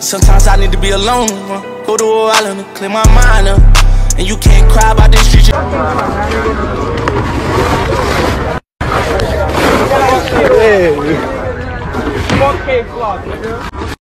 Sometimes I need to be alone. uh, Go to a island and clear my mind up. And you can't cry about this street. Fuck Kay Flock, nigga.